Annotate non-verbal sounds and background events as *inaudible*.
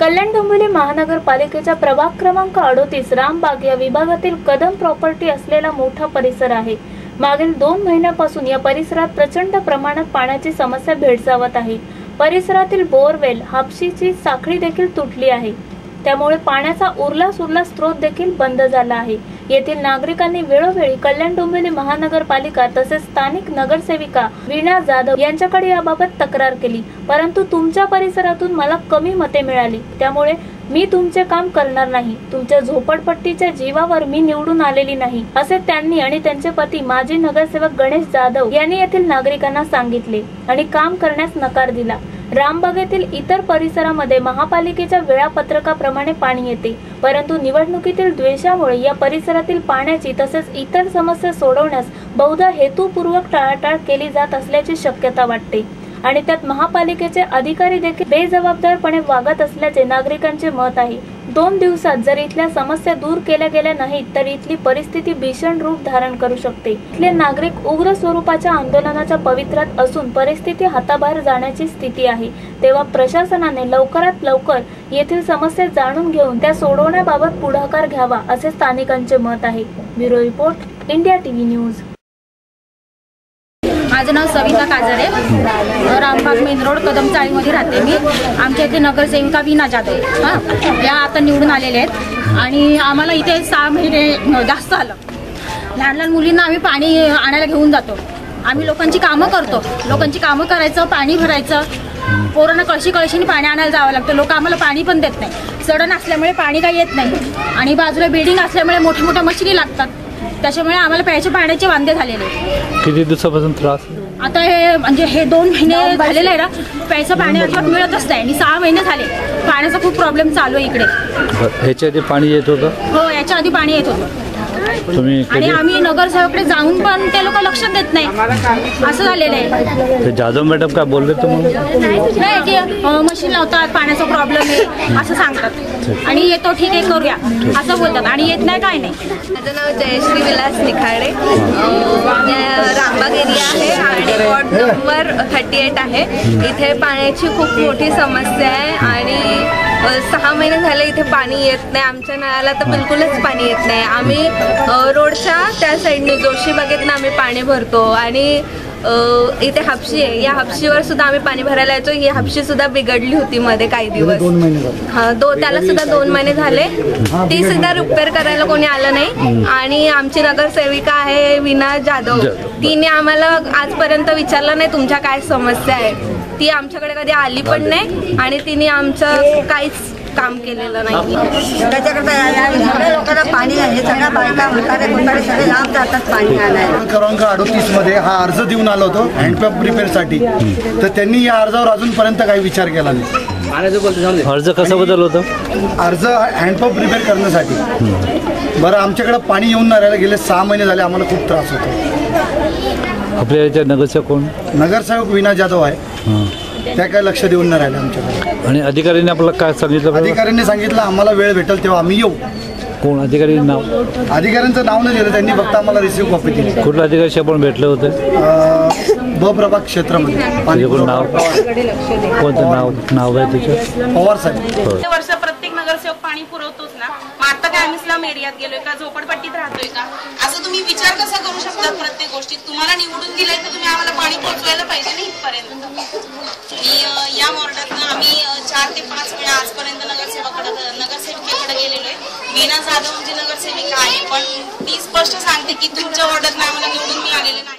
कल्याण डोंबिवली महानगरपालिकेच्या प्रभाग क्रमांक अडोतीस रामबाग या विभागातील कदम प्रॉपर्टी असलेला मोठा परिसर आहे. मागील दोन महिन्यापासून या परिसरात प्रचंड प्रमाणात पाण्याची समस्या भेडसावत आहे. परिसरातील बोरवेल हापशीची साखळी देखील तुटली आहे. त्यामुळे पाण्याचा उरला सुरला स्रोत देखील बंद झाला आहे. येथील नागरिकांनी वेळोवेळी कल्याण डोंबिवली महानगरपालिका तसेच स्थानिक नगरसेविका वीणा जाधव यांच्याकडे याबाबत तक्रार केली. परंतु तुमच्या परिसरातून मला कमी मते मिळाली. त्यामुळे मी तुमचे काम करणार नाही. तुमच्या झोपडपट्टीच्या जीवावर मी निवडून आलेली नाही असे त्यांनी आणि त्यांचे पती माजी नगरसेवक गणेश जाधव यांनी येथील नागरिकांना सांगितले आणि काम करण्यास नकार दिला. रामबागेतील इतर परिसरामध्ये महापालिकेच्या वेळापत्रकाप्रमाणे पाणी येते परंतु निवडणुकीतील द्वेषामुळे या परिसरातील पाण्याची तसेच इतर समस्या सोडवण्यास बहुधा हेतुपूर्वक टाळाटाळ केली जात असल्याची शक्यता वाटते. आणि त्यात महापालिकेचे अधिकारी देखील बेजबाबदारपणे वागत असल्याचे नागरिकांचे मत आहे. दोन दिवसात जर इथल्या समस्या दूर केल्या गेल्या नाहीत तर इथली परिस्थिती भीषण रूप धारण करू शकते. इथले नागरिक उग्र स्वरूपाच्या आंदोलनाच्या पवित्रात असून परिस्थिती हाताबाहेर जाण्याची स्थिती आहे. तेव्हा प्रशासनाने लवकरात लवकर येथील समस्या जाणून घेऊन त्या सोडवण्याबाबत पुढाकार घ्यावा असे स्थानिकांचे मत आहे. Bureau report India TV news. माझं नाव सविता काजरे. रामबाग मेन रोड कदम चाळीमध्ये राहते मी. आमच्या इथे नगरसेविका विना जाधव. हां या आता निवडून आलेल्या आहेत. आणि आम्हाला इथे सहा महिने जास्त आलं लहान लहान मुलींना आम्ही पाणी आणायला घेऊन जातो. आम्ही लोकांची कामं करतो. लोकांची कामं करायचं पाणी भरायचं. पोरांना कळशी कळशीने पाणी आणायला जावं लागतं. लोक आम्हाला पाणी पण देत नाही. सडन असल्यामुळे पाणी काही येत नाही. आणि बाजूला बिल्डिंग असल्यामुळे मोठ्या मोठ्या मशिनी लागतात. त्याच्यामुळे आम्हाला प्यायच्या पाण्याचे वांदे झालेले. आहेत. किती दिवसापासून त्रास? आता हे म्हणजे हे दोन महिने झालेलं आहे ना प्यायचं पाणी अजिबात मिळतच नाही. आणि सहा महिने झाले. पाण्याचा खूप प्रॉब्लेम चालू आहे इकडे. ह्याच्या आधी पाणी येत होतं? हो याच्या आधी पाणी येत होतं. तुम्ही आणि आम्ही नगरसेवकडे जाऊन पण ते लोक लक्ष देत नाही. असं झालेलं आहे. ते जाधव मॅडम काय बोलले तुम्हाला? मशीन लावतात पाण्याचा प्रॉब्लेम आहे असं सांगतात. आणि येतो ठीक आहे करूया. असं बोलतात. आणि येत नाही काय नाही. माझं नाव जयश्री विलास निखाडे. रामबाग एरिया आहे. आणि वॉर्ड नंबर थर्टी एट आहे. इथे पाण्याची खूप मोठी समस्या आहे. आणि सहा महिने झाले इथे पाणी येत नाही आमच्या नळाला तर बिलकुलच पाणी येत नाही. आम्ही रोडच्या त्या साईडने जोशी बागेतनं आम्ही पाणी भरतो आणि अं, इथे हापशी आहे. या हापशीवर सुद्धा आम्ही पाणी भरायला यायचो. ही हापशी सुद्धा बिघडली होती मध्ये काही दिवस. हा दो त्याला सुद्धा दोन महिने झाले. ती सुद्धा रिपेअर करायला कोणी आलं नाही. आणि आमची नगरसेविका आहे विना जाधव. जाधव. तिने आम्हाला आजपर्यंत विचारलं नाही तुमच्या काय समस्या आहे? ती आमच्याकडे कधी आली पण नाही आणि तिने आमचं काहीच काम केलेलं नाही. त्याच्याकरता सगळ्या लोकांना पाणी आहे. सगळ्या बायका म्हातारे सगळे लांब जातात पाणी आणायला. क्रमांक अडोतीसमध्ये हा अर्ज देऊन आलो होतो हँडपंप रिपेअरसाठी तर त्यांनी या अर्जावर अजूनपर्यंत काही विचार केला नाही. अर्ज कसा बदल होता? अर्ज हँडपंप रिपेअर करण्यासाठी. बरं आमच्याकडे पाणी येऊन नाही राहिलं. गेले सहा महिने झाले आम्हाला खूप त्रास होतो. *laughs* आपल्या याच्या नगरसेवक कोण? नगरसेवक विना जाधव आहे. त्या काय लक्ष देऊन नाही राहिले आमच्याकडे. आणि अधिकाऱ्यांनी आपल्याला काय सांगितलं? अधिकाऱ्यांनी सांगितलं आम्हाला वेळ भेटेल तेव्हा आम्ही येऊ. कोण अधिकारी नाव? अधिकाऱ्यांचं नाव नाही दिलं त्यांनी फक्त आम्हाला रिसिव्ह कॉपी दिली. कुठल्या अधिकाऱ्याशी आपण भेटले होते? अं, ब प्रभाग क्षेत्रामध्ये. पाणी त्याचे कोण नाव? कोणतं नाव? नाव आहे त्याचं पवार साहेब. वर्ष प्रत्येक नगरसेवक पाणी पुरवतोच ना? मग आता काय आम्ही स्लम एरियात गेलोय का? झोपडपट्टीत राहतोय का? असं तुम्ही विचार कसा करू शकता प्रत्येक गोष्टीत? तुम्हाला निवडून दिलंय तर तुम्ही आम्हाला पाणी पोहोचवायला पाहिजे ना इथपर्यंत. अं, या वॉर्डातनं आम्ही अं, चार ते पाच वेळा आजपर्यंत मीना जाधव म्हणजे नगरसेविका आहे. पण मी स्पष्ट सांगते की तुमच्या वॉर्डात नाही मला निवडून आलेले नाही.